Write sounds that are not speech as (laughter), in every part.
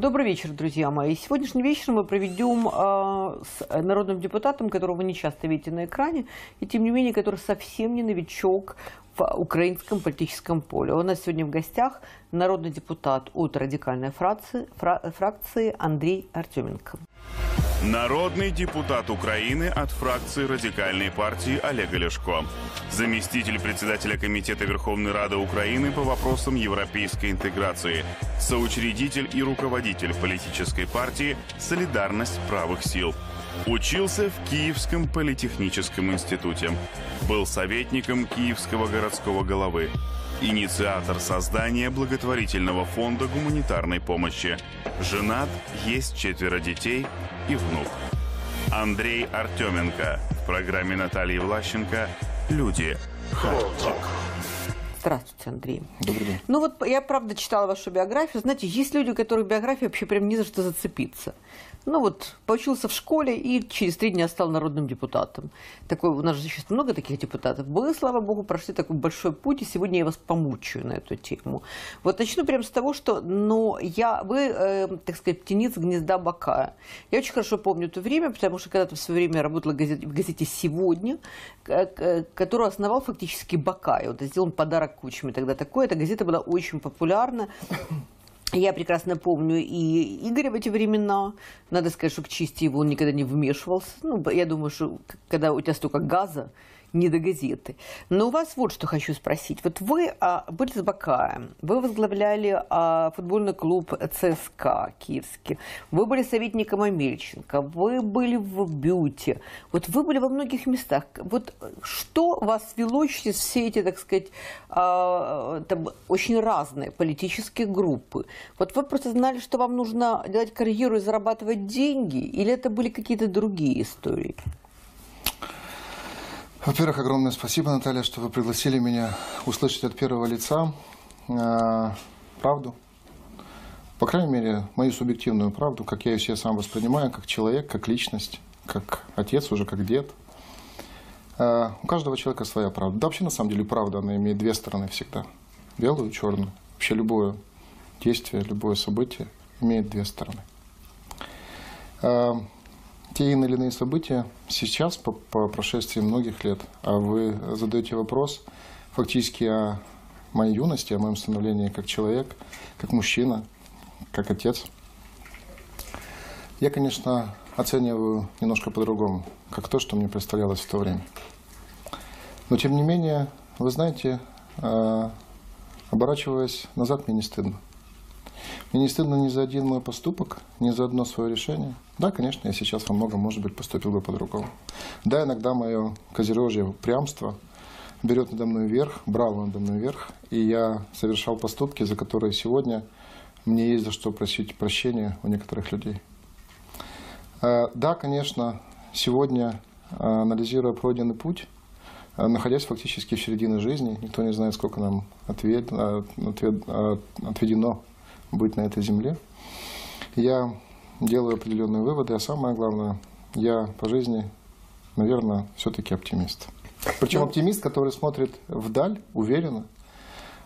Добрый вечер, друзья мои. Сегодняшний вечер мы проведем э, с народным депутатом, которого вы не часто видите на экране, и тем не менее, который совсем не новичок в украинском политическом поле. У нас сегодня в гостях народный депутат от радикальной фракции, фра, фракции Андрей Артеменко. Народный депутат Украины от фракции радикальной партии Олега Ляшко. Заместитель председателя Комитета Верховной Рады Украины по вопросам европейской интеграции. Соучредитель и руководитель политической партии «Солидарность правых сил». Учился в Киевском политехническом институте. Был советником Киевского городского головы. Инициатор создания благотворительного фонда гуманитарной помощи. Женат, есть четверо детей – и внук. Андрей Артеменко в программе Натальи Влащенко «Люди. Хот-ток». Здравствуйте, Андрей. Добрый день. Ну вот я правда читала вашу биографию. Знаете, есть люди, у которых биография вообще прям не за что зацепиться. Ну вот, поучился в школе и через три дня стал народным депутатом. Такой, у нас же сейчас много таких депутатов. Вы, слава богу, прошли такой большой путь, и сегодня я вас помучаю на эту тему. Вот начну прямо с того, что ну, я, вы, э, так сказать, птенец гнезда Бакая. Я очень хорошо помню то время, потому что когда-то в свое время работала в газете, в газете «Сегодня», которую основал фактически Бакай. Вот сделан подарок Кучме тогда такой. Эта газета была очень популярна. Я прекрасно помню и Игоря в эти времена. Надо сказать, что к чести его он никогда не вмешивался. Ну, я думаю, что когда у тебя столько газа, не до газеты. Но у вас вот что хочу спросить. Вот вы а, были с Бакаем, вы возглавляли а, футбольный клуб ЦСКА киевский, вы были советником Амельченко, вы были в Бюте, вот вы были во многих местах. Вот что вас вело через все эти, так сказать, а, там, очень разные политические группы? Вот вы просто знали, что вам нужно делать карьеру и зарабатывать деньги, или это были какие-то другие истории? Во-первых, огромное спасибо, Наталья, что вы пригласили меня услышать от первого лица э, правду. По крайней мере, мою субъективную правду, как я ее себе сам воспринимаю, как человек, как личность, как отец, уже как дед. Э, у каждого человека своя правда. Да вообще, на самом деле, правда, она имеет две стороны всегда. Белую и черную. Вообще любое действие, любое событие имеет две стороны. Э, те или иные события сейчас, по, по прошествии многих лет, а вы задаете вопрос фактически о моей юности, о моем становлении как человек, как мужчина, как отец. Я, конечно, оцениваю немножко по-другому, как то, что мне представлялось в то время. Но, тем не менее, вы знаете, э, оборачиваясь назад, мне не стыдно. Мне не стыдно ни за один мой поступок, ни за одно свое решение. Да, конечно, я сейчас во многом, может быть, поступил бы по-другому. Да, иногда мое козерожье упрямство берет надо мной вверх, брало надо мной вверх, и я совершал поступки, за которые сегодня мне есть за что просить прощения у некоторых людей. Э, да, конечно, сегодня, э, анализируя пройденный путь, э, находясь фактически в середине жизни, никто не знает, сколько нам отвед, отвед, отведено быть на этой земле. Я делаю определенные выводы, а самое главное, я по жизни, наверное, все-таки оптимист. Причем ну. оптимист, который смотрит вдаль, уверенно,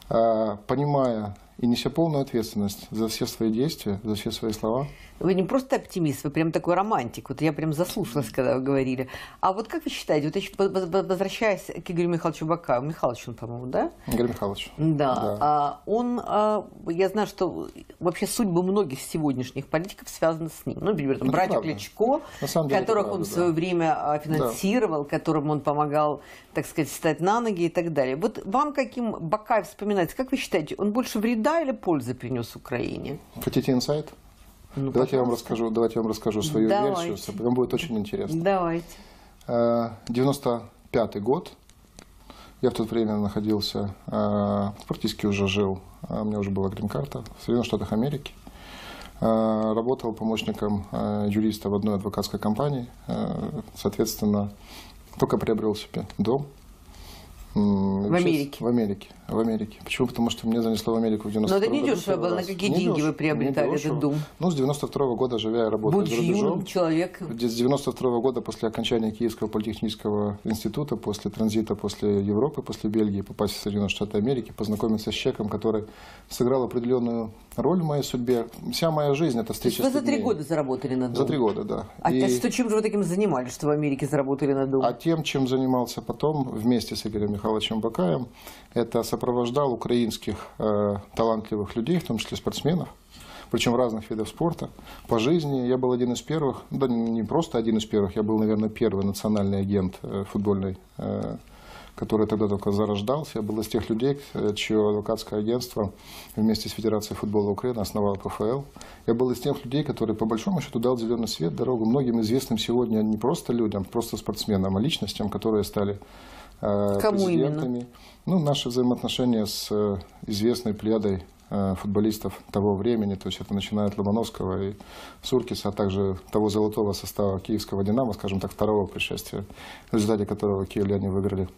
а, понимая и неся полную ответственность за все свои действия, за все свои слова. Вы не просто оптимист, вы прям такой романтик. Вот я прям заслушалась, когда вы говорили. А вот как вы считаете, вот я возвращаясь к Игорю Михайловичу Бакаеву, Михайлович он, по-моему, да? Игорь Михайлович. Да. да. А, он, а, я знаю, что вообще судьбы многих сегодняшних политиков связаны с ним. Ну, например, там, братья Кличко, которых он в свое да. время а, финансировал, да. которым он помогал, так сказать, встать на ноги и так далее. Вот вам каким Бакаев вспоминается? Как вы считаете, он больше вреда или пользы принес Украине? Хотите инсайт? Ну, давайте, я вам расскажу, давайте я вам расскажу свою давайте. версию. Вам будет очень интересно. Давайте. 95 э, год. Я в то время находился, э, практически уже жил, э, у меня уже была грин-карта в Соединенных Штатах Америки. Работал помощником юриста в одной адвокатской компании. Соответственно, только приобрел себе дом. В Америке? В Америке. В Америке. Почему? Потому что мне занесло в Америку в 92 Но это не году дешево было. На какие Не деньги дешево, вы приобретали этот дом? Ну, с 92 года, живя и работая Будь за рубежом, юным человеком. с 92 года, после окончания Киевского политехнического института, после транзита, после Европы, после Бельгии, попасть в Соединенные Штаты Америки, познакомиться с человеком, который сыграл определенную роль в моей судьбе. Вся моя жизнь – это встреча вы за три года заработали на дом? За три года, да. А И- что, чем же вы таким занимались, что в Америке заработали на дом? а тем, чем занимался потом вместе с Игорем Михайловичем Бакаем, это сопровождал украинских э, талантливых людей, в том числе спортсменов, причем разных видов спорта. По жизни я был один из первых, да не просто один из первых, я был, наверное, первый национальный агент э, футбольный, э, который тогда только зарождался. Я был из тех людей, э, чье адвокатское агентство вместе с Федерацией футбола Украины основал ПФЛ. Я был из тех людей, которые по большому счету дал зеленый свет, дорогу многим известным сегодня не просто людям, просто спортсменам, а личностям, которые стали э, Кому именно? Ну, наши взаимоотношения с э, известной плеядой э, футболистов того времени, то есть это начиная от Ломановского и Суркиса, а также того золотого состава киевского «Динамо», скажем так, второго пришествия, в результате которого киевляне выиграли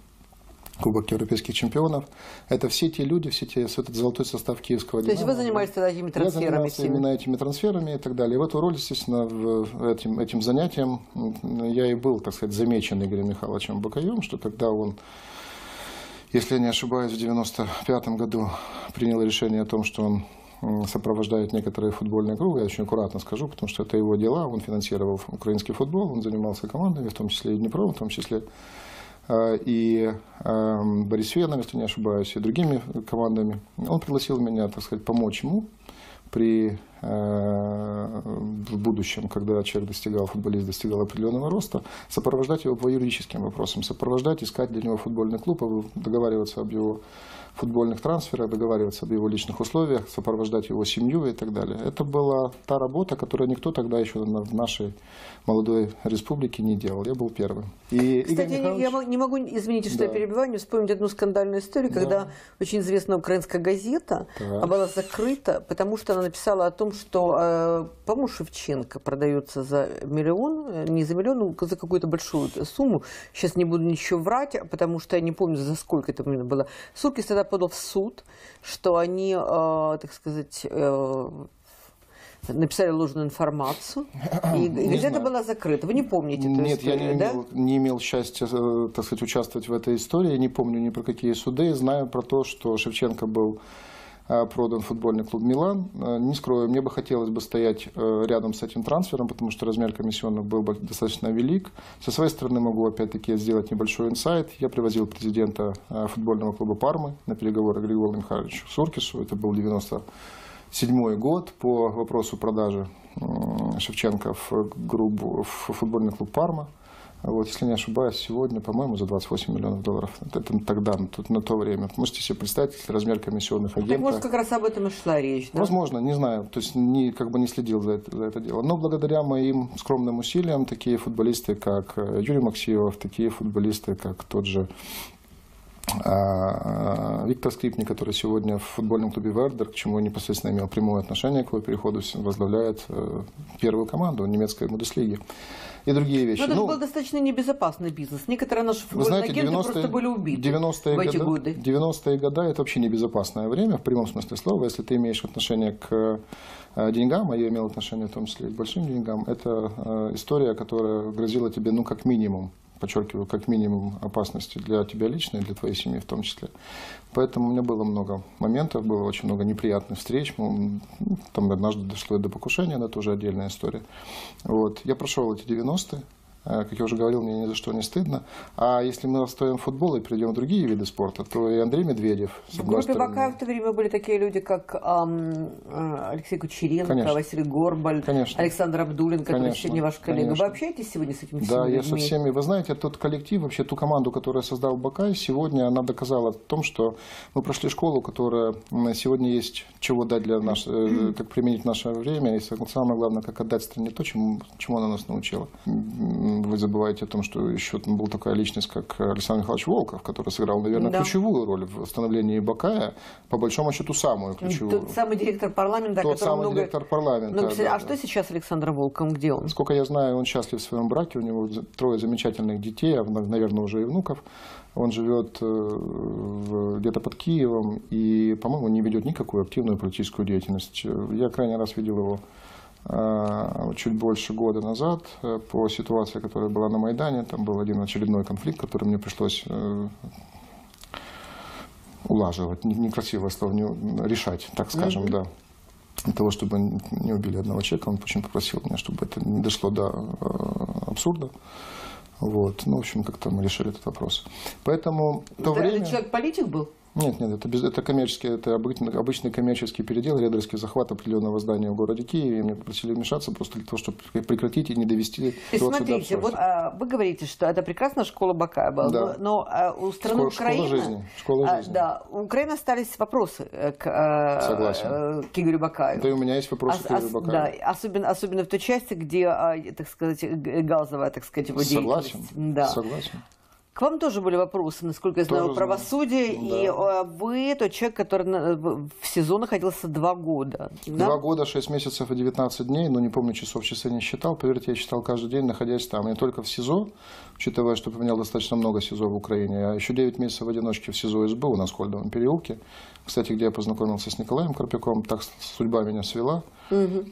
Кубок европейских чемпионов. Это все те люди, все те, этот золотой состав киевского То есть вы занимались тогда этими Я трансферами занимался всеми? именно этими трансферами и так далее. И в эту роль, естественно, в этим, этим занятием я и был, так сказать, замечен Игорем Михайловичем Бакаем, что когда он, если я не ошибаюсь, в 95 году принял решение о том, что он сопровождает некоторые футбольные круги, я очень аккуратно скажу, потому что это его дела, он финансировал украинский футбол, он занимался командами, в том числе и Днепром, в том числе и э, Борисфеном, если не ошибаюсь, и другими командами. Он пригласил меня, так сказать, помочь ему при э, в будущем, когда человек достигал, футболист достигал определенного роста, сопровождать его по юридическим вопросам, сопровождать, искать для него футбольный клуб, а договариваться об его футбольных трансферах, договариваться об его личных условиях, сопровождать его семью и так далее. Это была та работа, которую никто тогда еще в нашей молодой республике не делал. Я был первым. И Кстати, Михайлович- я не могу, извините, что Да. я перебиваю, не вспомнить одну скандальную историю, когда очень известная украинская газета Так. была закрыта, потому что она написала о том, что, э, по-моему, Шевченко продается за миллион, э, не за миллион, ну, за какую-то большую сумму. Сейчас не буду ничего врать, потому что я не помню, за сколько это именно было. Суркис тогда подал в суд, что они, э, так сказать, э, написали ложную информацию, (clears throat) и, газета была закрыта. Вы не помните эту Нет, я историю, не да? имел, не имел счастья, э, так сказать, участвовать в этой истории. Не помню ни про какие суды. Знаю про то, что Шевченко был э, продан в футбольный клуб «Милан». Э, Не скрою, мне бы хотелось бы стоять э, рядом с этим трансфером, потому что размер комиссионных был бы достаточно велик. Со своей стороны могу опять-таки сделать небольшой инсайт. Я привозил президента э, футбольного клуба «Пармы» на переговоры Григорию Михайловичу Суркису. Это был 90 седьмой год по вопросу продажи Шевченко в, грубу- в футбольный клуб «Парма». Вот, если не ошибаюсь, сегодня, по-моему, за 28 миллионов долларов. Это тогда, на то, на то время. Можете себе представить, размер комиссионных Так агентов. может, как раз об этом и шла речь, да? Возможно, не знаю, то есть не, как бы не следил за это, за это дело. Но благодаря моим скромным усилиям такие футболисты, как э, Юрий Максимов, такие футболисты, как тот же а, Виктор Скрипник, который сегодня в футбольном клубе Вердер, к чему непосредственно имел прямое отношение к его переходу, возглавляет э, первую команду немецкой Бундеслиги. И другие вещи. Но это же Ну, был достаточно небезопасный бизнес. Некоторые наши футбольные знаете, агенты 90-е, просто были убиты 90-е в эти годы, годы. 90-е годы это вообще небезопасное время, в прямом смысле слова. Если ты имеешь отношение к э, деньгам, а я имел отношение в том числе и к большим деньгам, это э, история, которая грозила тебе, ну, как минимум, подчеркиваю, как минимум опасности для тебя лично и для твоей семьи в том числе. Поэтому у меня было много моментов, было очень много неприятных встреч. Ну, Там однажды дошло до покушения, это уже отдельная история. Вот. Я прошел эти 90-е. Э, Как я уже говорил, мне ни за что не стыдно. А если мы оставим футбол и перейдем в другие виды спорта, то и Андрей Медведев, В группе стороны, Бакаев в то время были такие люди, как ам, э, Алексей Кучеренко, Конечно. Василий Горбаль, Конечно. Александр Абдулин, который Конечно. сегодня ваш коллега. Конечно. Вы общаетесь сегодня с этими Да, всеми я со людьми? всеми. Вы знаете, тот коллектив, вообще ту команду, которую создал Бакай, сегодня она доказала в том, что мы прошли школу, которая сегодня есть чего дать для нас, э, (clears throat) как применить в наше время, и самое главное, как отдать стране то, чему, чему она нас научила. Вы забываете о том, что еще там был такая личность, как Александр Михайлович Волков, который сыграл, наверное, Да. ключевую роль в становлении Бакая, по большому счету самую ключевую. Тот самый директор парламента, Тот самый много... директор парламента. много да, а да. что сейчас с Александром Волком? Где он? Насколько я знаю, он счастлив в своем браке, у него трое замечательных детей, а, наверное, уже и внуков. Он живет э, где-то под Киевом и, по-моему, не ведет никакую активную политическую деятельность. Я крайний раз видел его чуть больше года назад э, по ситуации, которая была на Майдане. Там был один очередной конфликт, который мне пришлось э, улаживать, не- некрасивое слово, не- решать, так скажем, да. Для того, чтобы не убили одного человека, он очень попросил меня, чтобы это не дошло до э, абсурда. Вот. Ну, в общем, как-то мы решили этот вопрос. Поэтому то Это время... человек политик был? Нет, нет, это, без, это коммерческий, это обычный, обычный коммерческий передел, рейдерский захват определенного здания в городе Киеве. И мне попросили вмешаться просто для того, чтобы прекратить и не довести ситуацию до смотрите, вот а, вы говорите, что это прекрасная школа Бакая была, Да. но, но, а, у страны Школа- школа Украины... жизни, школа а, жизни. да, у Украины остались вопросы э, к, э, Согласен. э, к Игорю Бакаю. Да и у меня есть вопросы Ос- к Игорю ос- Бакаеву. да, особенно, особенно в той части, где, а, так сказать, газовая, так сказать, его Согласен, деятельность. Да. согласен. К вам тоже были вопросы, насколько я знаю, Тоже правосудие, знаю. и Да. а, вы тот человек, который в СИЗО находился два года. да? Два года, шесть месяцев и 19 дней, но не помню часов, часы не считал. Поверьте, я считал каждый день, находясь там. Не только в СИЗО, учитывая, что поменял достаточно много СИЗО в Украине, а еще 9 месяцев в одиночке в СИЗО СБУ на Скольдовом переулке. Кстати, где я познакомился с Николаем Карпяком, так судьба меня свела. Э,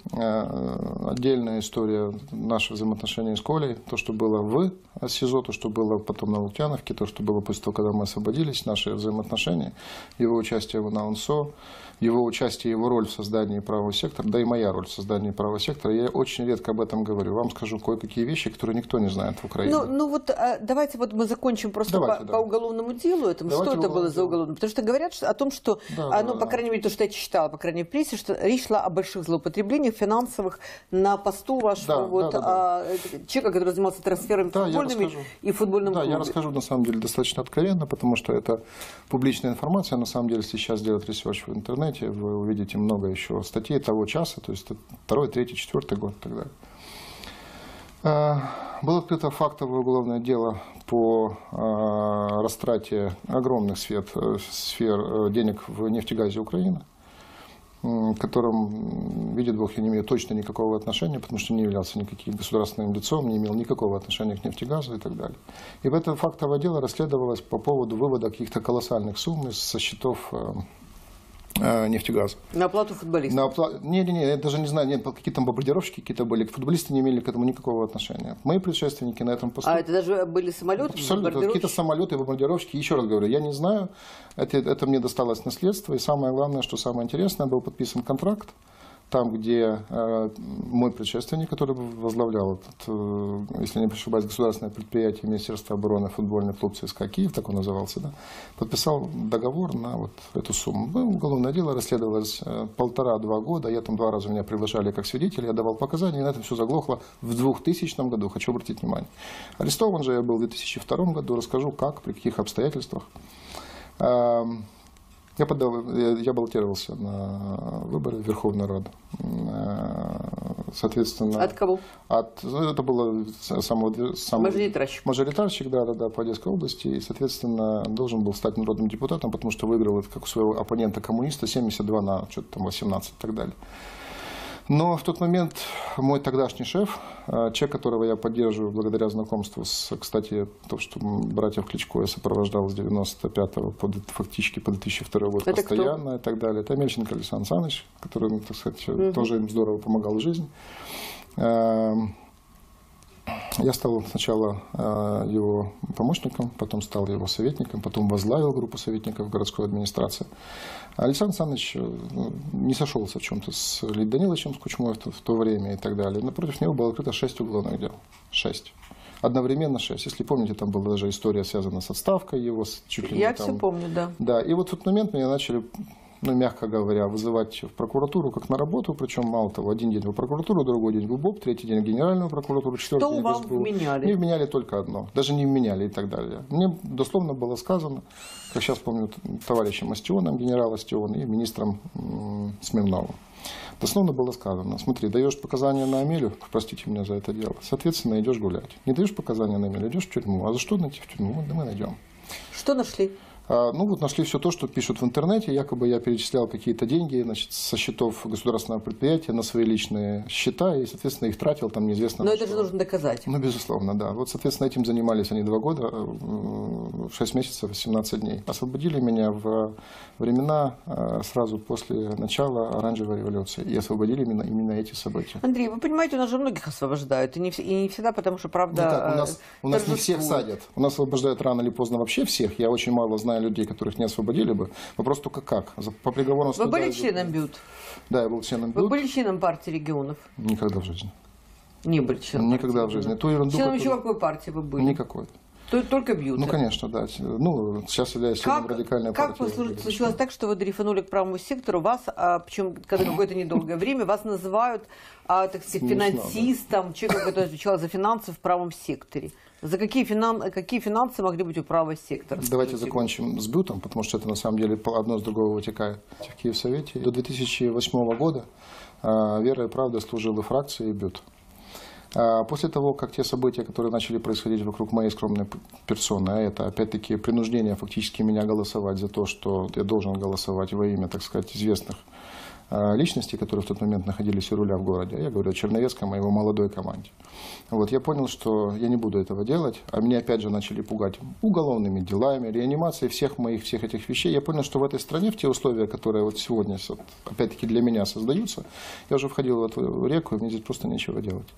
Отдельная история наших взаимоотношений с Колей, то, что было в СИЗО, то, что было потом на Луктяновке, то, что было после того, когда мы освободились, наши взаимоотношения, его участие на УНСО, его участие, его роль в создании правого сектора, да и моя роль в создании правого сектора. Я очень редко об этом говорю. Вам скажу кое-какие вещи, которые никто не знает в Украине. Ну, ну вот а, давайте вот мы закончим просто Давайте, по, да. по уголовному делу этому. Давайте что это было за уголовное? Потому что говорят что- о том, что, Да, а, да, да. по крайней мере, то, что я читала, по крайней мере, в прессе, что речь шла о больших злоупотреблениях финансовых на посту вашего Да, вот, да, да, а, человека, который занимался трансферами Да, я футбольными и футбольным Да, я клубе. расскажу на самом деле достаточно откровенно, потому что это публичная информация. На самом деле, сейчас сделать research в интернете, вы увидите много еще статей того часа, то есть второй, третий, четвертый год и так далее. Э, Было открыто фактовое уголовное дело по э, растрате огромных сфер, э, сфер э, денег в нефтегазе Украины к которым, видит Бог, я не имею точно никакого отношения, потому что не являлся никаким государственным лицом, не имел никакого отношения к нефтегазу и так далее. И в это фактовое дело расследовалось по поводу вывода каких-то колоссальных сумм со счетов э, нефтегаза. На оплату футболистов. На опла- Не, не, не, я даже не знаю, нет, какие там бомбардировщики какие-то были. Футболисты не имели к этому никакого отношения. Мои предшественники на этом посту. А это даже были самолеты? Абсолютно. Какие-то самолеты, бомбардировщики. Еще раз говорю, я не знаю. Это, это мне досталось наследство. И самое главное, что самое интересное, был подписан контракт. Там, где э, мой предшественник, который возглавлял, этот, э, если не ошибаюсь, государственное предприятие Министерства обороны, футбольный клуб ЦСКА Киев, так он назывался, да, подписал договор на вот эту сумму. Ну, уголовное дело расследовалось э, полтора-два года. Я там два раза меня приглашали как свидетель, я давал показания, и на этом все заглохло в 2000 году, хочу обратить внимание. Арестован же я был в 2002 году, расскажу как, при каких обстоятельствах. Эм, Я, подал, я, баллотировался на выборы в Верховную Раду. Э, Соответственно, От кого? от- ну, это было с- само, само, Мажоритарщик. мажоритарщик, да, да, да, по Одесской области. И, соответственно, должен был стать народным депутатом, потому что выиграл, как у своего оппонента коммуниста, 72 на что-то там 18 и так далее. Но в тот момент мой тогдашний шеф, э, человек, которого я поддерживаю благодаря знакомству с, кстати, то, что братьев Кличко я сопровождал с 95 по, фактически по 2002 год Это кто? постоянно и так далее. Это Мельченко Александр Саныч, который, ну, так сказать, тоже им здорово помогал в жизни. Я стал сначала э, его помощником, потом стал его советником, потом возглавил группу советников городской администрации. А Александр Александрович э, ну, не сошелся в чем-то с Леонидом Даниловичем с Кучмой в то, время и так далее. Напротив него было открыто шесть уголовных дел. Шесть. Одновременно шесть. Если помните, там была даже история, связанная с отставкой его, с чуть ли Я не там... все помню, да. Да, и вот в тот момент меня начали ну, мягко говоря, вызывать в прокуратуру как на работу, причем мало того, один день в прокуратуру, другой день в УБОП, третий день в Генеральную прокуратуру, четвертый Что день вам в СБУ. вменяли? Мне вменяли только одно, даже не вменяли и так далее. Мне дословно было сказано, как сейчас помню, товарищем Астионом, генерал Астион и министром Смирновым. Дословно было сказано, смотри, даешь показания на Амелю, простите меня за это дело, соответственно, идешь гулять. Не даешь показания на Амелю, идешь в тюрьму. А за что найти в тюрьму? Да мы найдем. Что нашли? А, Ну вот нашли все то, что пишут в интернете. Якобы я перечислял какие-то деньги значит, со счетов государственного предприятия на свои личные счета и, соответственно, их тратил там неизвестно Но это же нужно доказать. Ну, безусловно, да. Вот, соответственно, этим занимались они два года, э, 6 месяцев, 17 дней. Освободили меня в времена э, сразу после начала оранжевой революции. И освободили именно, именно эти события. Андрей, вы понимаете, у нас же многих освобождают. И не, и не всегда, потому что правда Не так, у э, нас, у нас не всех садят. У нас освобождают рано или поздно вообще всех. Я очень мало знаю людей, которых не освободили бы. Вопрос только как. По приговорам Вы были членом БЮТ? Да, я был членом Вы БЮТ. были членом партии регионов? Никогда в жизни. Не были членом Никогда партии в жизни. Ту ерунду, Членом еще которую- какой партии вы были? Никакой. То- Только БЮТ. Ну, конечно, да. Ну, сейчас являюсь Как, радикальной как партии. послу- случилось так, что вы дрейфанули к правому сектору, вас, а, причем когда какое-то недолгое время, вас называют, а, так сказать, Смешно, да. финансистом, человеком, который отвечал за финансы в правом секторе. За какие, финан... какие финансы могли быть у правого сектора? Давайте закончим с бютом, потому что это на самом деле одно с другого вытекает. В Киевсовете до 2008 года а, «Вера и правда» служила фракции бют. А, После того, как те события, которые начали происходить вокруг моей скромной персоны, а это опять-таки принуждение фактически меня голосовать за то, что я должен голосовать во имя, так сказать, известных а, личностей, которые в тот момент находились у руля в городе. Я говорю о Черновецком, о его молодой команде. Вот, я понял, что я не буду этого делать, а меня опять же начали пугать уголовными делами, реанимацией всех моих всех этих вещей. Я понял, что в этой стране, в те условия, которые вот сегодня, опять-таки для меня создаются, я уже входил в эту реку, и мне здесь просто нечего делать.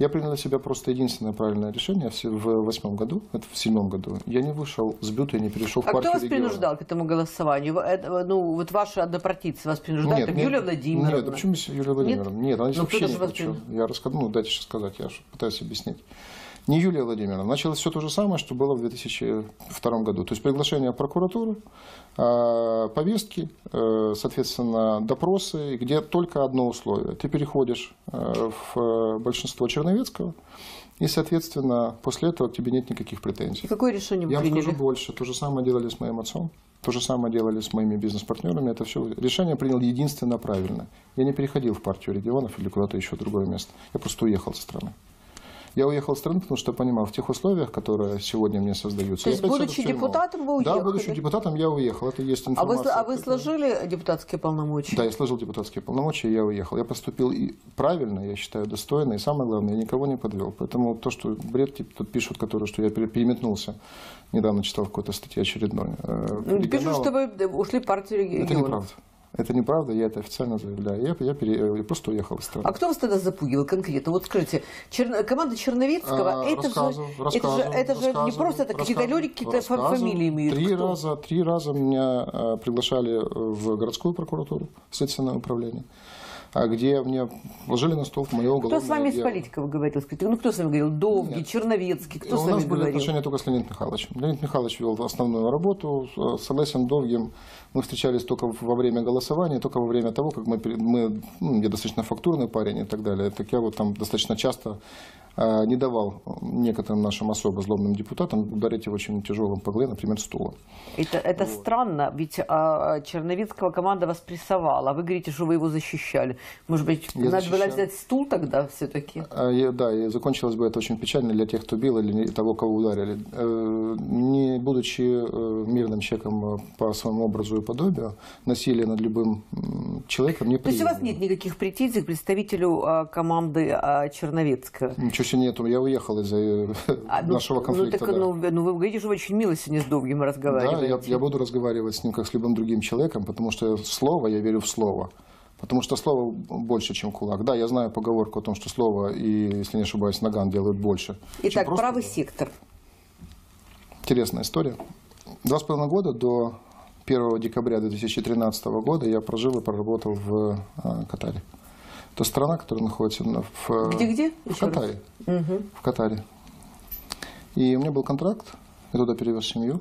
Я принял для себя просто единственное правильное решение в восьмом году, это в седьмом году. Я не вышел с бюта и не перешел в А кто партию вас региона. принуждал к этому голосованию? Это, ну, вот ваши однопартийцы вас принуждали, там, нет, Юлия Владимировна? Нет, а почему Юлия Владимировна? Нет, она здесь Ну, вообще чем. принудил. Я расскажу, ну дайте сейчас сказать, я пытаюсь объяснить. Не Юлия Владимировна. Началось все то же самое, что было в 2002 году. То есть приглашение в прокуратуру, а, повестки, э, соответственно, допросы, где только одно условие. Ты переходишь э, в э, большинство Черновецкого, и, соответственно, после этого к тебе нет никаких претензий. И какое решение вы Я вам приняли? скажу больше. То же самое делали с моим отцом. То же самое делали с моими бизнес-партнерами. Это все решение принял единственно правильно. Я не переходил в партию регионов или куда-то еще другое место. Я просто уехал со страны. Я уехал со страны, потому что понимал, в тех условиях, которые сегодня мне создаются. То есть, будучи депутатом, вы Да, уехали? будучи депутатом, я уехал. Это есть А вы, информация. а вы которая- сложили депутатские полномочия? Да, я сложил депутатские полномочия, и я уехал. Я поступил и правильно, я считаю, достойно, и самое главное, я никого не подвел. Поэтому то, что бред типа, тут пишут, которые, что я пере- переметнулся, недавно читал в какой-то статье очередной. э, Пишут, что вы ушли в партию Это регионов. неправда. Это неправда, я это официально заявляю. Я, я, пере- я просто уехал из страны. А кто вас тогда запугил конкретно? Вот скажите, Черно- команда Черновецкого, А, это, же, это же, это же не просто это какие-то люди, какие-то фамилии имеют. Три Кто? раза, три раза меня э, приглашали в городскую прокуратуру, следственное управление, где мне положили на стол мое уголовное Кто с вами из дело. политиков говорил? Скажите, ну кто с вами говорил? Довгий, Нет. Черновецкий, кто У с нас вами были говорил? отношения только с Леонидом Михайловичем. Леонид Михайлович вел основную работу. С Олесем Довгим мы встречались только во время голосования, только во время того, как мы, мы ну, я достаточно фактурный парень и так далее. Так я вот там достаточно часто не давал некоторым нашим особо злобным депутатам ударить его очень тяжелым по голове, например, стулом. Это, это странно, ведь а, Черновецкого команда вас прессовала, а вы говорите, что вы его защищали. Может быть, Я надо было защищал. взять стул тогда все-таки? А, я- да, и закончилось бы это очень печально для тех, кто бил, или того, кого ударили. Э, Не будучи э, мирным человеком по своему образу и подобию, насилие над любым человеком не То есть у вас нет никаких претензий к представителю а, команды а, Черновецкого? Ничего себе нету, я уехал из-за э, А, ну, нашего ну, конфликта. так, да. ну, вы- ну, вы говорите, что вы очень мило сегодня с Довгим Да, разговариваете. я, я буду разговаривать с ним как с любым другим человеком, потому что слово, я верю в слово. Потому что слово больше, чем кулак. Да, я знаю поговорку о том, что слово и, если не ошибаюсь, наган делают больше. Итак, просто правый сектор. Интересная история. Два с половиной года до 1 декабря 2013 года я прожил и проработал в э, Катаре. Это страна, которая находится на- в, э, Где-где? в Еще. Катаре. В Катаре. И у меня был контракт, я туда перевез семью.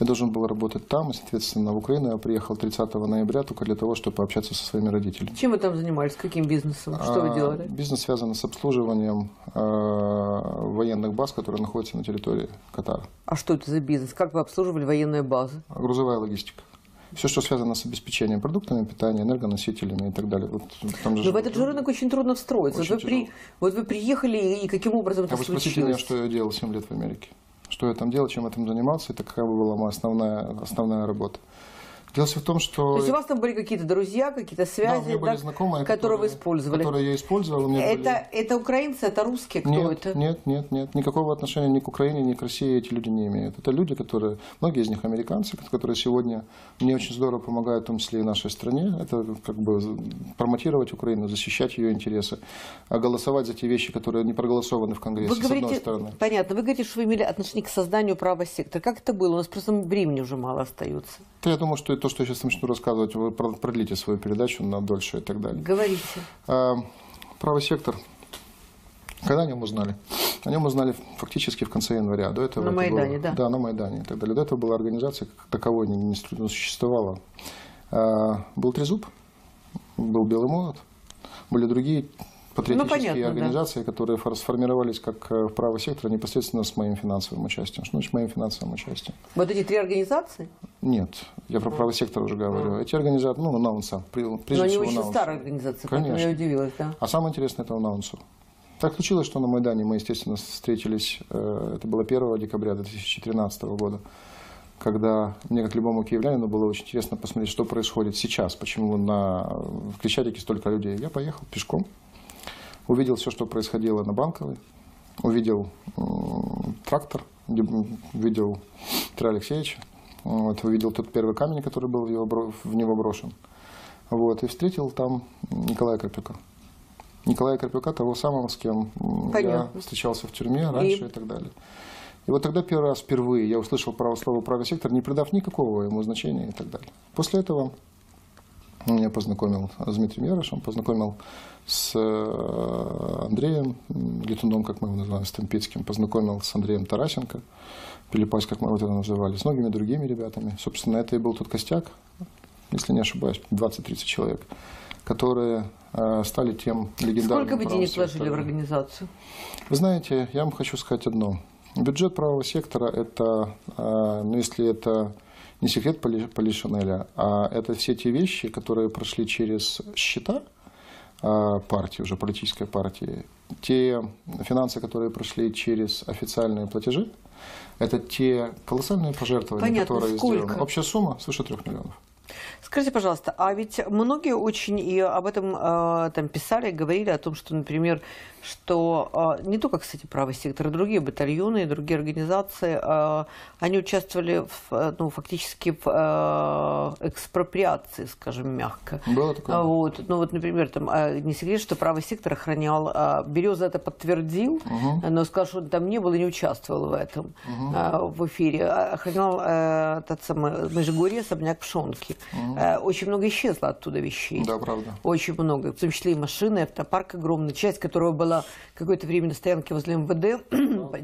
Я должен был работать там, и, соответственно, в Украину я приехал 30 ноября только для того, чтобы пообщаться со своими родителями. Чем вы там занимались? Каким бизнесом? Что вы А, делали? Бизнес связан с обслуживанием э, военных баз, которые находятся на территории Катара. А что это за бизнес? Как вы обслуживали военные базы? Грузовая логистика. Все, что связано с обеспечением продуктами питания, энергоносителями и так далее. Вот там же Но в этот же рынок очень трудно встроиться. Очень вот, вы при- вот вы приехали, и каким образом А это вы спросите меня, случилось? что я делал 7 лет в Америке. Что я там делал, чем я там занимался, это какая была моя основная, основная работа. Дело в том, что... То есть у вас там были какие-то друзья, какие-то Да, у связи, меня были да, знакомые, которые, вы использовали? Которые я использовал. У меня это, были- это украинцы, это русские, кто Нет, это? нет, нет, нет. Никакого отношения ни к Украине, ни к России эти люди не имеют. Это люди, которые, многие из них американцы, которые сегодня мне очень здорово помогают, в том числе и нашей стране. Это как бы промотировать Украину, защищать ее интересы, а голосовать за те вещи, которые не проголосованы в Конгрессе, Вы с одной говорите, стороны. понятно, вы говорите, что вы имели отношение к созданию права сектора. Как это было? У нас просто времени уже мало остается. Да, Я думаю, что то, что я сейчас начну рассказывать, вы про- продлите свою передачу на дольше и так далее. Говорите. А, Правый сектор. Когда о нем узнали? О нем узнали фактически в конце января. До этого На это Майдане, было- да. Да, на Майдане и так далее. До этого была организация, как таковой не, не существовала. Был Трезуб, был Белый Молот, были другие патриотические Ну, понятно, да. организации, которые фор- сформировались как э, правый сектор непосредственно с моим финансовым участием. Что значит моим финансовым участием? Вот эти три организации? Нет, я про правый сектор уже говорю. Эти организации, ну, Наунса, при- Но прежде они всего очень Наунса. старая организация, Конечно. я удивилась, да. А самое интересное это анонсу. Так случилось, что на Майдане мы, естественно, встретились, э, это было 1 декабря 2013 года, когда мне, как любому киевлянину, было очень интересно посмотреть, что происходит сейчас, почему на Крещатике столько людей. Я поехал пешком, увидел все, что происходило на Банковой, увидел м, трактор, увидел Петра Алексеевича, вот, увидел тот первый камень, который был в, его, в него брошен, вот, и встретил там Николая Карпюка. Николая Карпюка, того самого, с кем м, я Понятно. встречался в тюрьме раньше и, так далее. И вот тогда первый раз впервые я услышал право слова правый сектор, не придав никакого ему значения и так далее. После этого он меня познакомил с Дмитрием Ярошем, познакомил с э, Андреем Летуном, как мы его называем, Стампицким, познакомил с Андреем Тарасенко, Пилипась, как мы его тогда называли, с многими другими ребятами. Собственно, это и был тот костяк, если не ошибаюсь, 20-30 человек, которые э, стали тем легендарным Сколько вы денег вложили в организацию? Вы знаете, я вам хочу сказать одно. Бюджет правого сектора – это, э, ну, если это не секрет Поли, Поли Шанеля, а это все те вещи, которые прошли через счета э, партии, уже политической партии, те финансы, которые прошли через официальные платежи, это те колоссальные пожертвования, Понятно, которые сколько? сделаны. Общая сумма свыше трех миллионов. Скажите, пожалуйста, а ведь многие очень и об этом э, там писали, говорили о том, что, например, что э, не только, кстати, правый сектор, и другие батальоны, и другие организации, э, они участвовали в, э, ну, фактически в э, экспроприации, скажем мягко. Было такое? А Вот. Ну вот, например, там э, не секрет, что правый сектор охранял, а, Береза это подтвердил, но сказал, что он там не был и не участвовал в этом а, в эфире. А, Охранял э, тот самый Межгорье, особняк Пшонки. Э, Очень много исчезло оттуда вещей. Да, правда. Очень много, в том числе и машины, автопарк огромный, часть которого была какое-то время на стоянке возле МВД,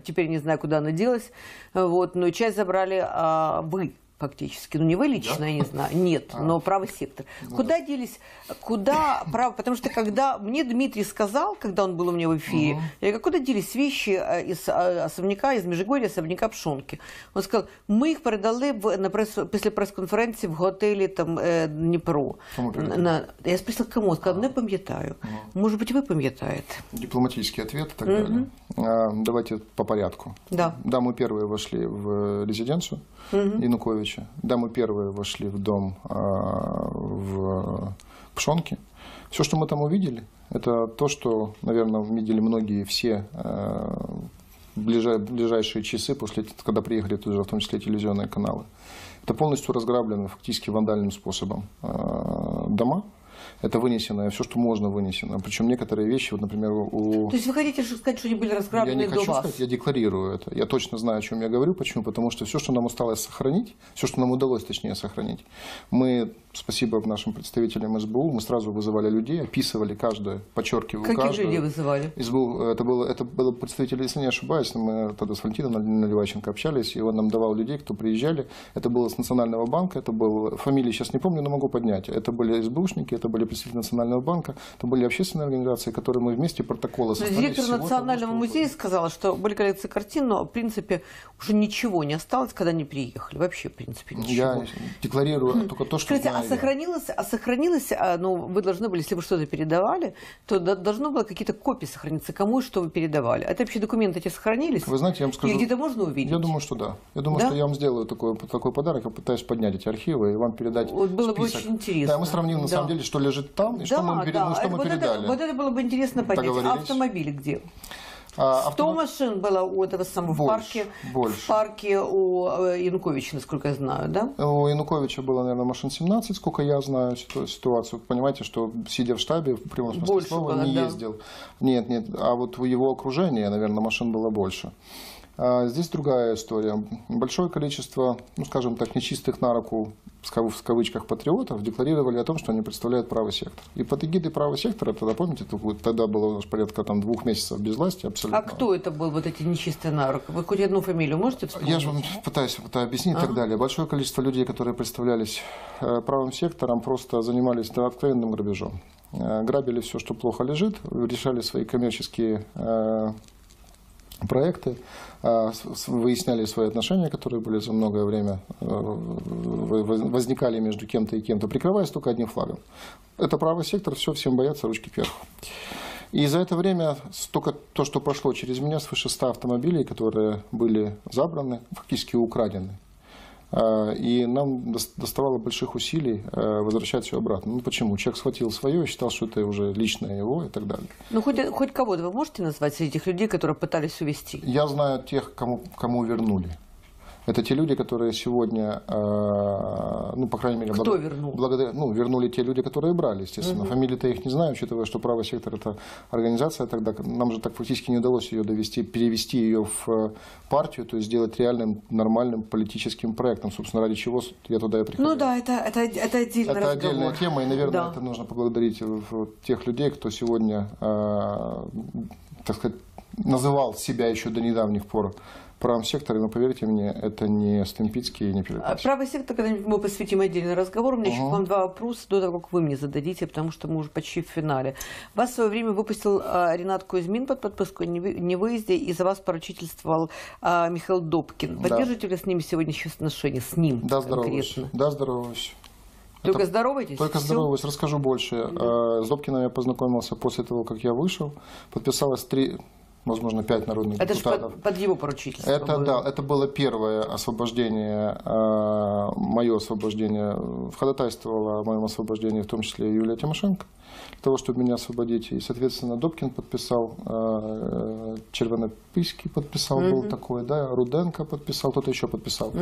(clears throat) теперь не знаю, куда она делась, вот, но часть забрали а, вы фактически. Ну, не вы лично, я не знаю. Нет, но правый сектор. Куда делись, куда право, потому что когда мне Дмитрий сказал, когда он был у меня в эфире, я говорю, куда делись вещи э, из э, особняка, из Межигорья, особняка Пшонки? Он сказал, ми їх передали в, на прес, після прес-конференції в готелі там, е, Дніпро. Кому передали? На, я спросила, кому? Он сказал, не пам'ятаю. Може бути, ви пам'ятаєте? Дипломатический ответ и так далее. А, Давайте по порядку. Да. Да, мы первые вошли в резиденцию Януковича. Да, мы первые вошли в дом а, в Пшонке. Все, что мы там увидели, это то, что, наверное, видели многие все а, ближайшие часы, после, когда приехали туда, в том числе телевизионные каналы. Это полностью разграблены фактически вандальным способом а, дома, Это вынесено, все, что можно вынесено. Причем некоторые вещи, вот, например, у... То есть вы хотите сказать, что они были Я разграблены не до хочу вас? сказать, я декларирую это. Я точно знаю, о чем я говорю. Почему? Потому что все, что нам осталось сохранить, все, что нам удалось, точнее, сохранить, мы, спасибо нашим представителям СБУ, мы сразу вызывали людей, описывали каждое, подчеркиваю, Каких каждую. людей вызывали? СБУ, это было, это было представители, если не ошибаюсь, мы тогда с Валентином Наливайченко общались, и он нам давал людей, кто приезжали. Это было с Национального банка, это был, фамилии сейчас не помню, но могу поднять. Это были СБУшники, это были представители Национального банка, это были общественные организации, которые мы вместе протоколы То есть составили. директор того, Национального что музея сказала, что были коллекции картин, но, в принципе, уже ничего не осталось, когда они приехали. Вообще, в принципе, ничего. Я декларирую только то, что Скажите, знаю а сохранилось, а сохранилось, а, ну, вы должны были, если вы что-то передавали, то до- должно было какие-то копии сохраниться, кому и что вы передавали. Это вообще документы эти сохранились? Вы знаете, я вам скажу... И где-то можно увидеть? Я думаю, что да. Я думаю, Да? что я вам сделаю такой, такой подарок, я попытаюсь поднять эти архивы и вам передать Вот было бы список. очень интересно. Да, мы сравним на Да. самом деле, что лежит там и что мы, пере- ну, что это- мы вот, передали. это, вот это было бы интересно понять. Автомобили где? А, Сто автомоб- машин было у этого самого в Больше, парке. больше. В парке у э, Януковича, насколько я знаю, да? У Януковича было, наверное, машин 17, сколько я знаю ситу- ситуацию. Понимаете, что сидя в штабе, в прямом смысле Больше слова, было, не да. ездил. Нет, нет, а вот в его окружении, наверное, машин было больше. А здесь другая история. Большое количество, ну, скажем так, нечистых на руку, в кав- в кавычках, патриотов декларировали о том, что они представляют правый сектор. И под эгидой правого сектора, тогда, помните, тогда было у нас порядка там, двух месяцев без власти абсолютно. А кто это был, вот эти нечистые на руку? Вы хоть одну фамилию можете вспомнить? Я же вам пытаюсь это объяснить и так далее. Большое количество людей, которые представлялись э, правым сектором, просто занимались откровенным грабежом. Э, Грабили все, что плохо лежит, решали свои коммерческие э, проекты, с- выясняли свои отношения, которые были за многое время, э, возникали между кем-то и кем-то, прикрываясь только одним флагом. Это правый сектор, все, всем боятся, ручки кверху. И за это время только то, что прошло через меня, свыше 100 автомобилей, которые были забраны, фактически украдены. А, И нам дос- доставало больших усилий э, возвращать все обратно. Ну почему? Человек схватил свое и считал, что это уже личное его и так далее. Ну, хоть, хоть кого-то вы можете назвать среди этих людей, которые пытались увезти? Я знаю тех, кому, кому вернули. Это те люди, которые сегодня, э, ну, по крайней мере, Кто вернул? благодаря, ну, вернули те люди, которые брали, естественно. Фамилии-то я их не знаю, учитывая, что правый сектор это организация тогда, нам же так фактически не удалось ее довести, перевести ее в э, партию, то есть сделать реальным, нормальным политическим проектом, собственно, ради чего я туда и приходил. Ну да, это, это, это отдельный Это разговор. отдельная тема, и, наверное, Да. это нужно поблагодарить тех людей, кто сегодня, э, так сказать, называл себя еще до недавних пор правым сектором, но поверьте мне, это не Стемпицкий и не А Пилипец. Правый сектор, когда-нибудь мы посвятим отдельный разговор. У меня еще к вам два вопроса до того, как вы мне зададите, потому что мы уже почти в финале. Вас в свое время выпустил а, Ренат Кузьмин под подписку о невы- невыезде, и за вас поручительствовал а, Михаил Добкин. Да. Поддерживаете ли с ними сегодня еще отношения? С ним Да, здороваюсь. конкретно? Да, здороваюсь. Только Это- здороваетесь? Только Всё? здороваюсь. Расскажу больше. Э, С Добкиным я познакомился после того, как я вышел. Подписалось три, возможно, пять народных Это депутатов. под, под его поручительством. Это было. да, это было первое освобождение, э, мое освобождение. Ходатайствовала о моем освобождении, в том числе и Юлия Тимошенко, для того, чтобы меня освободить. И, соответственно, Добкин подписал, э, Червонопиский подписал, был такой, да, Руденко подписал, кто-то еще подписал.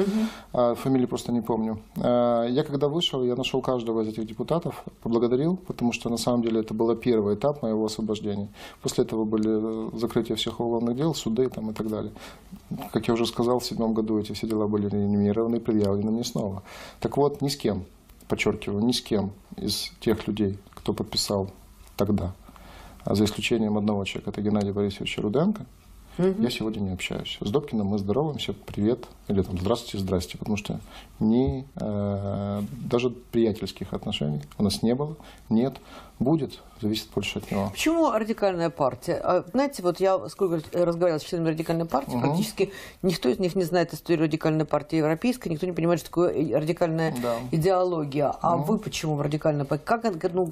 А, Фамилии просто не помню. Э, Я когда вышел, я нашел каждого из этих депутатов, поблагодарил, потому что на самом деле это был первый этап моего освобождения. После этого были э, закрытие всех уголовных дел, суды там, и так далее. Как я уже сказал, в седьмом году эти все дела были реанимированы и предъявлены мне снова. Так вот, ни с кем, подчеркиваю, ни с кем из тех людей, кто подписал тогда, а за исключением одного человека, это Геннадий Борисович Руденко, я сегодня не общаюсь. С Добкиным мы здороваемся, привет, или там здравствуйте, здрасте, потому что ни, э, даже приятельских отношений у нас не было, нет, будет, зависит больше от него. Почему радикальная партия? А, Знаете, вот я сколько разговаривала с членами радикальной партии, практически никто из них не знает историю радикальной партии европейской, никто не понимает, что такое радикальная Да. идеология. А вы почему в радикальной партии? Как, ну,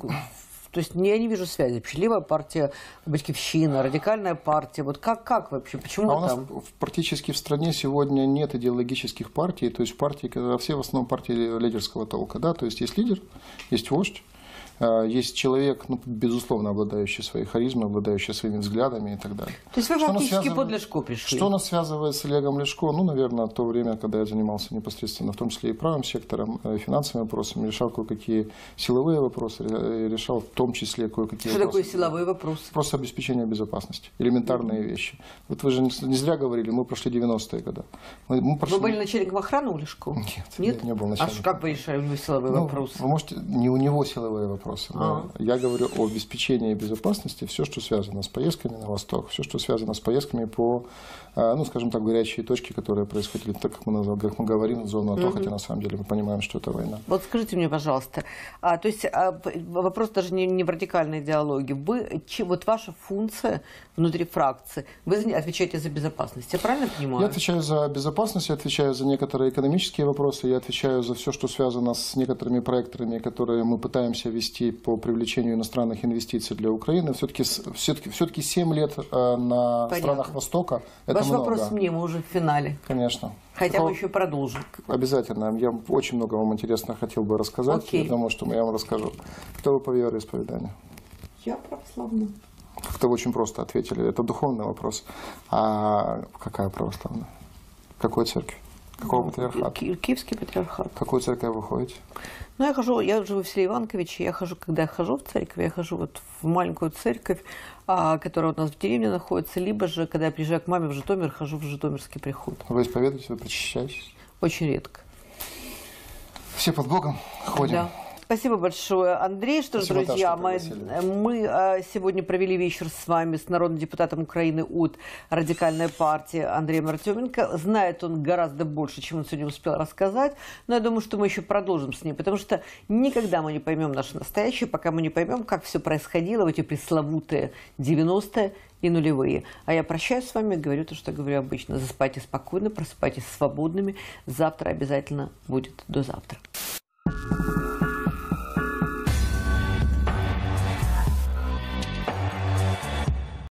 то есть я не вижу связи. Вообще, левая партия, Батькивщина, радикальная партия. Вот как, как вообще? Почему А у нас практически в стране сегодня нет идеологических партий, то есть партии, все в основном партии лидерского толка, да, то есть есть лидер, есть вождь, есть человек, ну, безусловно, обладающий своей харизмой, обладающий своими взглядами и так далее. То есть вы Что фактически связывает- под Лешко пришли? Что нас связывает с Олегом Лешко? Ну, наверное, то время, когда я занимался непосредственно, в том числе и правым сектором, э, финансовыми вопросами, решал кое-какие силовые вопросы, э, решал в том числе кое-какие Что вопросы. такое силовой вопрос? Просто обеспечение безопасности. Элементарные вещи. Вот вы же не зря говорили, мы прошли 90-е годы. Мы, мы прошли... Вы были начальником охраны у Лешко? Нет, я не был А начальником. что, как вы решали силовые Ну, вопросы? Вы можете, не у него силовые вопросы. Но Я говорю о обеспечении безопасности, все, что связано с поездками на восток, все, что связано с поездками по, а, ну, скажем так, горячие точки, которые происходили, так как мы, называем, как мы говорим, зону АТО, хотя на самом деле мы понимаем, что это война. Вот скажите мне, пожалуйста, а, то есть а, вопрос даже не, не в радикальной идеологии. Вы, чи- вот ваша функция внутри фракции, вы отвечаете за безопасность, я правильно понимаю? Я отвечаю за безопасность, я отвечаю за некоторые экономические вопросы, я отвечаю за все, что связано с некоторыми проектами, которые мы пытаемся вести по привлечению иностранных инвестиций для Украины. Все-таки все-таки, все-таки 7 лет э, на Понятно. странах Востока это Ваш много. вопрос мне, мы уже в финале. Конечно. Хотя мы еще продолжим. Обязательно. Я очень много вам интересно хотел бы рассказать. Окей. Я думаю, что я вам расскажу. Кто вы по вероисповеданию? Я православная. Как-то вы очень просто ответили. Это духовный вопрос. А какая православная? Какой церкви? Какого патриархата? Ки- Киевский патриархат. В какую церковь вы ходите? Ну, я хожу, я живу в селе Иванковиче, я хожу, когда я хожу в церковь, я хожу вот в маленькую церковь, а, которая у нас в деревне находится, либо же, когда я приезжаю к маме в Житомир, хожу в Житомирский приход. Вы исповедуетесь, вы причащаетесь? Очень редко. Все под Богом ходим. Да. Спасибо большое, Андрей. Что ж, друзья, Наташа, мы, пригласили. мы э, сегодня провели вечер с вами, с народным депутатом Украины от радикальной партии Андреем Артеменко. Знает он гораздо больше, чем он сегодня успел рассказать, но я думаю, что мы еще продолжим с ним, потому что никогда мы не поймем наше настоящее, пока мы не поймем, как все происходило в эти пресловутые 90-е и нулевые. А я прощаюсь с вами, говорю то, что говорю обычно. Заспайте спокойно, просыпайтесь свободными. Завтра обязательно будет до завтра.